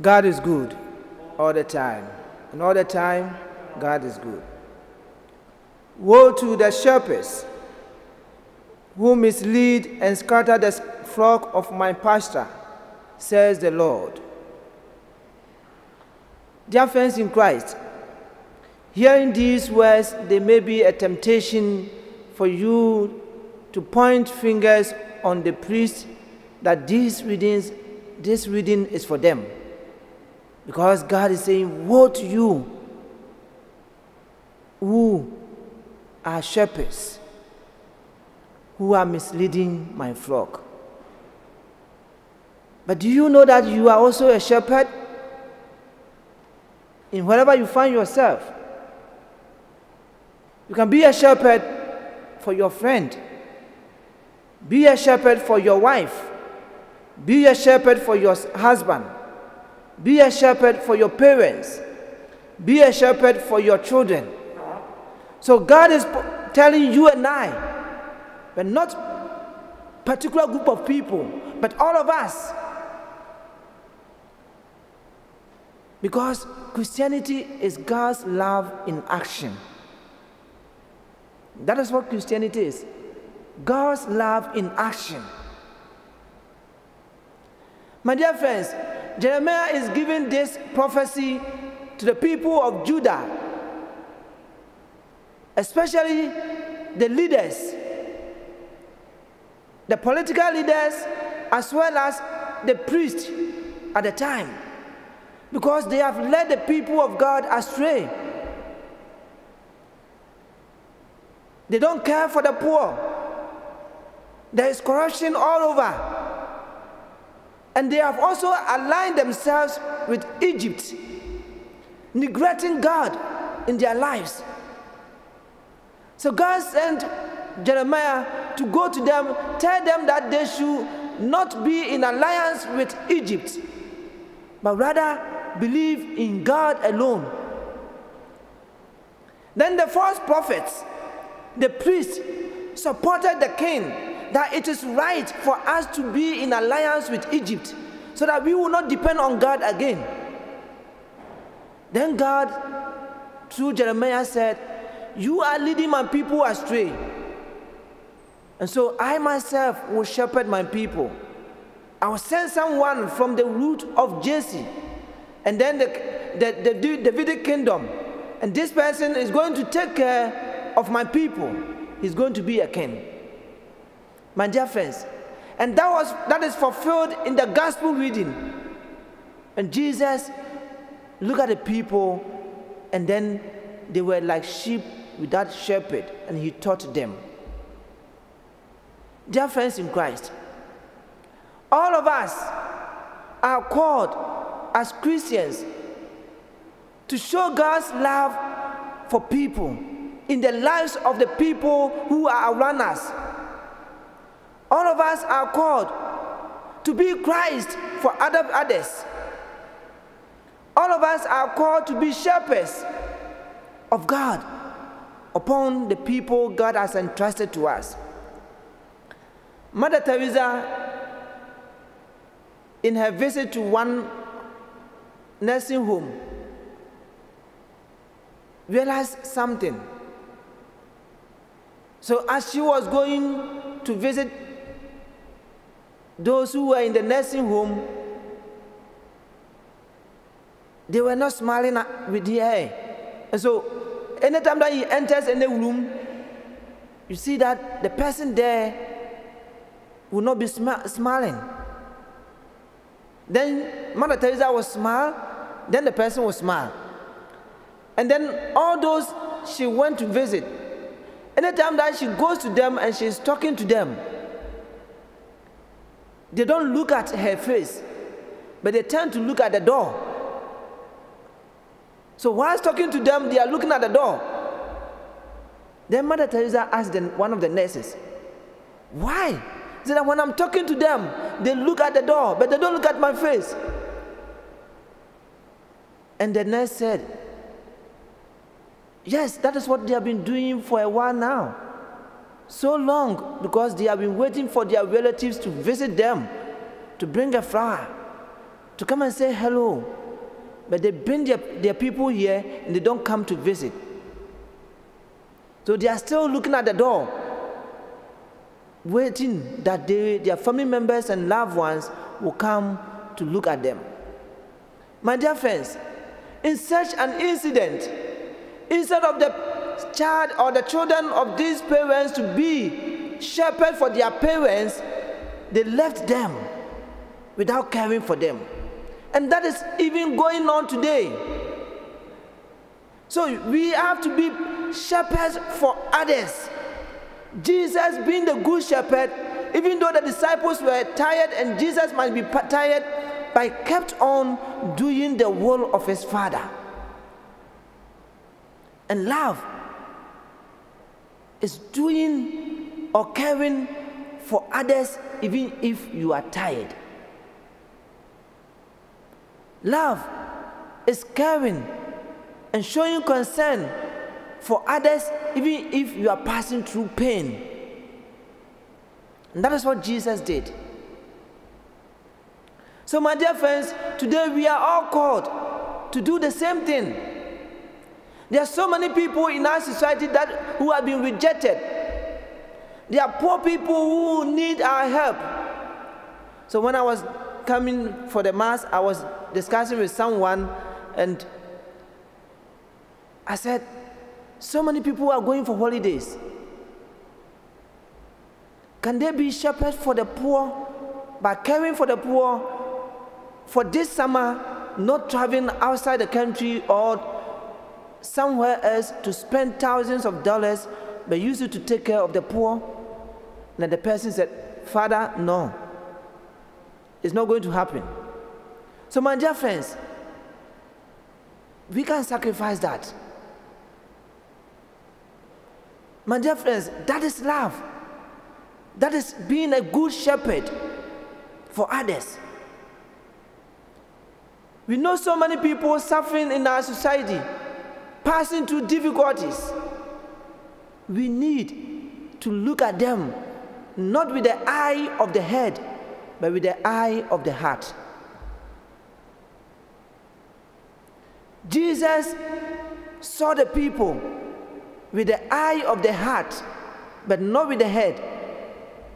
God is good all the time. And all the time, God is good. Woe to the shepherds who mislead and scatter the flock of my pasture, says the Lord. Dear friends in Christ, hearing these words, there may be a temptation for you to point fingers on the priest that these readings, this reading is for them. Because God is saying, Woe to you who are shepherds, who are misleading my flock. But do you know that you are also a shepherd? In wherever you find yourself, you can be a shepherd for your friend, be a shepherd for your wife, be a shepherd for your husband, be a shepherd for your parents, be a shepherd for your children. So God is telling you and I, but not particular group of people, but all of us. Because Christianity is God's love in action. That is what Christianity is God's love in action. My dear friends, Jeremiah is giving this prophecy to the people of Judah, especially the leaders, the political leaders, as well as the priests at the time, because they have led the people of God astray. They don't care for the poor. There is corruption all over. And they have also aligned themselves with Egypt, neglecting God in their lives. So God sent Jeremiah to go to them, tell them that they should not be in alliance with Egypt, but rather believe in God alone. Then the false prophets, the priests, supported the king that it is right for us to be in alliance with Egypt so that we will not depend on God again. Then God, through Jeremiah, said, You are leading my people astray. And so I myself will shepherd my people. I will send someone from the root of Jesse and then the, the, the, Davidic kingdom. And this person is going to take care of my people. He's going to be a king my dear friends. And that was that is fulfilled in the gospel reading. And Jesus looked at the people, and then they were like sheep without shepherd, and he taught them. Dear friends in Christ, all of us are called as Christians to show God's love for people in the lives of the people who are around us. All of us are called to be Christ for other others. All of us are called to be shepherds of God upon the people God has entrusted to us. Mother Teresa, in her visit to one nursing home, realized something. So, as she was going to visit those who were in the nursing home, they were not smiling with the air. And so, anytime that he enters any room, you see that the person there will not be sm- smiling. Then Mother Teresa will smile, then the person will smile. And then all those she went to visit, anytime that she goes to them and she's talking to them, they don't look at her face, but they tend to look at the door. So whilst talking to them, they are looking at the door. Then Mother Teresa asked them, one of the nurses, Why? She said that when I'm talking to them, they look at the door, but they don't look at my face. And the nurse said, Yes, that is what they have been doing for a while now so long because they have been waiting for their relatives to visit them, to bring a flower, to come and say hello. But they bring their, their people here and they don't come to visit. So they are still looking at the door, waiting that they, their family members and loved ones will come to look at them. My dear friends, in such an incident, instead of the child or the children of these parents to be shepherd for their parents, they left them without caring for them. And that is even going on today. So we have to be shepherds for others. Jesus being the good shepherd, even though the disciples were tired and Jesus might be tired, but kept on doing the will of his Father. And love is doing or caring for others even if you are tired. Love is caring and showing concern for others even if you are passing through pain. And that is what Jesus did. So, my dear friends, today we are all called to do the same thing. There are so many people in our society that who have been rejected. There are poor people who need our help. So when I was coming for the mass, I was discussing with someone and I said, so many people are going for holidays. Can they be shepherds for the poor by caring for the poor for this summer, not traveling outside the country or somewhere else to spend thousands of dollars, but use it to take care of the poor? And the person said, Father, no. It's not going to happen. So, my dear friends, we can sacrifice that. My dear friends, that is love. That is being a good shepherd for others. We know so many people suffering in our society passing through difficulties, we need to look at them not with the eye of the head, but with the eye of the heart. Jesus saw the people with the eye of the heart, but not with the head.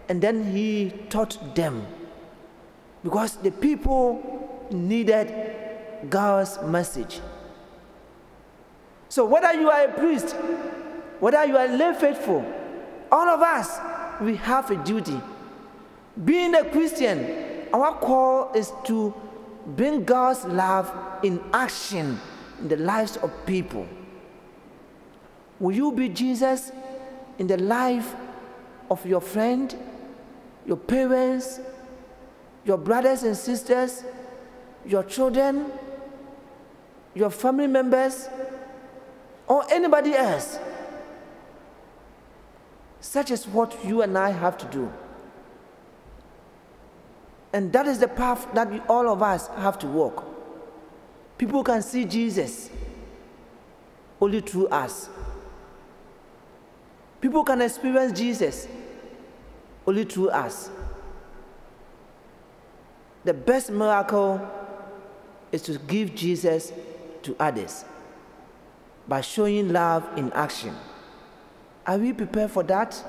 And then he taught them because the people needed God's message. So, whether you are a priest, whether you are lay faithful, all of us, we have a duty. Being a Christian, our call is to bring God's love in action in the lives of people. Will you be Jesus in the life of your friend, your parents, your brothers and sisters, your children, your family members, or anybody else. Such is what you and I have to do. And that is the path that we, all of us have to walk. People can see Jesus only through us. People can experience Jesus only through us. The best miracle is to give Jesus to others by showing love in action. Are we prepared for that?